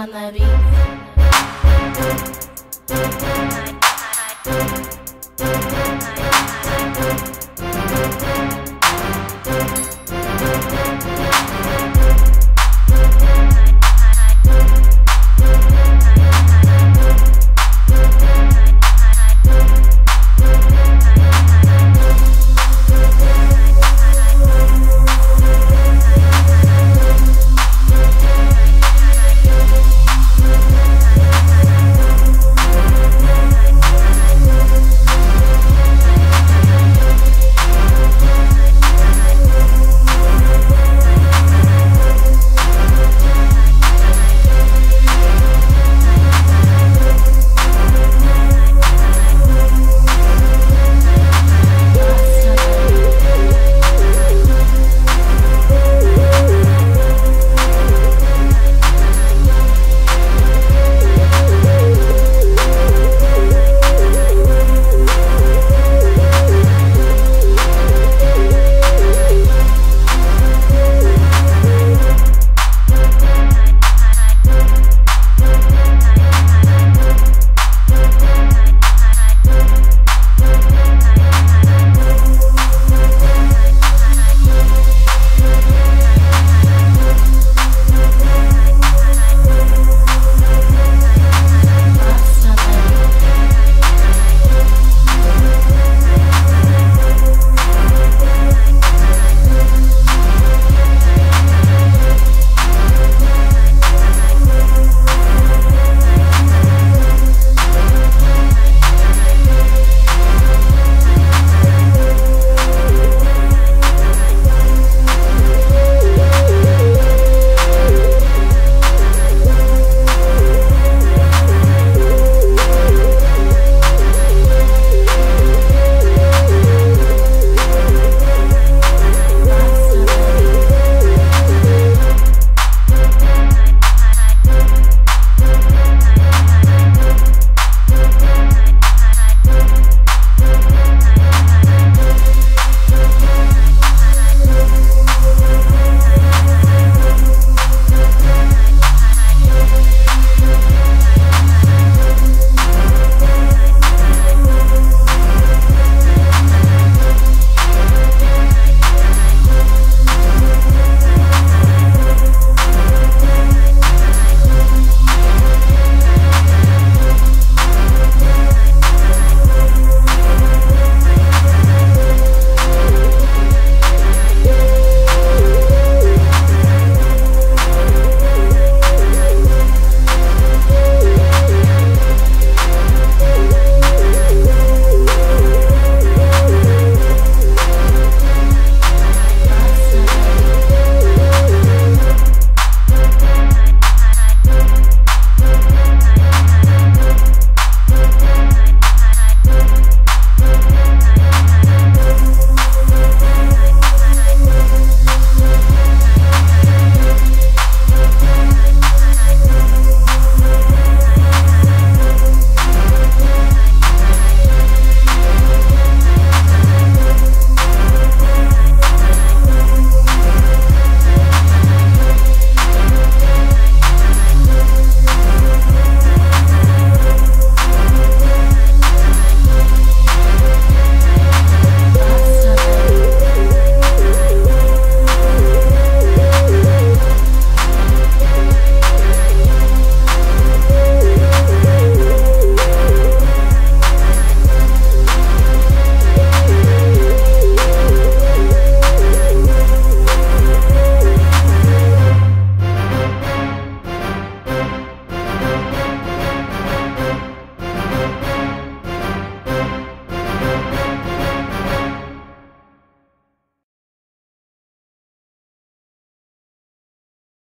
on the beat.